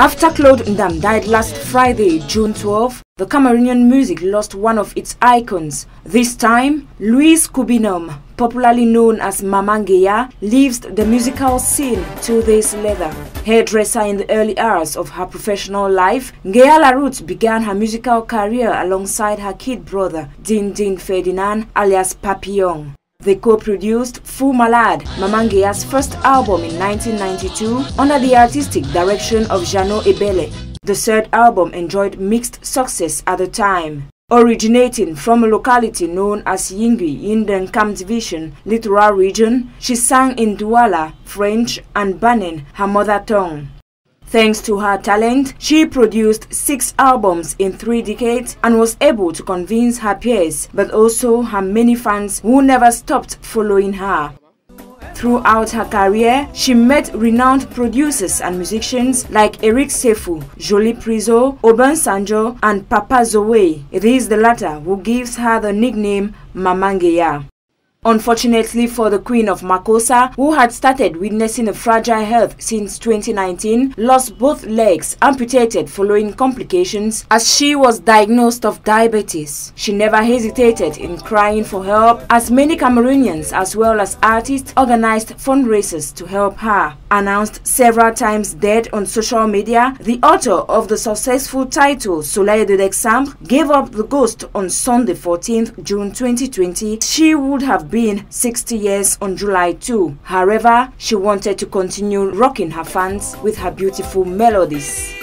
After Claude Ndam died last Friday, June 12, the Cameroonian music lost one of its icons. This time, Louise Kubinom, popularly known as Mama Nguea, leaves the musical scene two days later. Hairdresser in the early hours of her professional life, Nguea Laroute began her musical career alongside her kid brother, Din Din Ferdinand, alias Papillon. They co-produced Fou Malade, Mama Nguea's first album in 1992 under the artistic direction of Jeannot Ebele. The third album enjoyed mixed success at the time. Originating from a locality known as Yingui in the Nkam Division littoral region, she sang in Douala, French and Banen, her mother tongue. Thanks to her talent, she produced six albums in three decades and was able to convince her peers, but also her many fans who never stopped following her. Throughout her career, she met renowned producers and musicians like Eric Sefu, Jolie Priso, Oben Sanjo, and Papa Zoe. It is the latter who gives her the nickname Mama Nguea. Unfortunately for the Queen of Makossa, who had started witnessing a fragile health since 2019, lost both legs amputated following complications as she was diagnosed of diabetes. She never hesitated in crying for help as many Cameroonians as well as artists organized fundraisers to help her. Announced several times dead on social media, the author of the successful title Soleil de Décembre gave up the ghost on Sunday 14th June 2020. She would been 60 years on July 2. However, she wanted to continue rocking her fans with her beautiful melodies.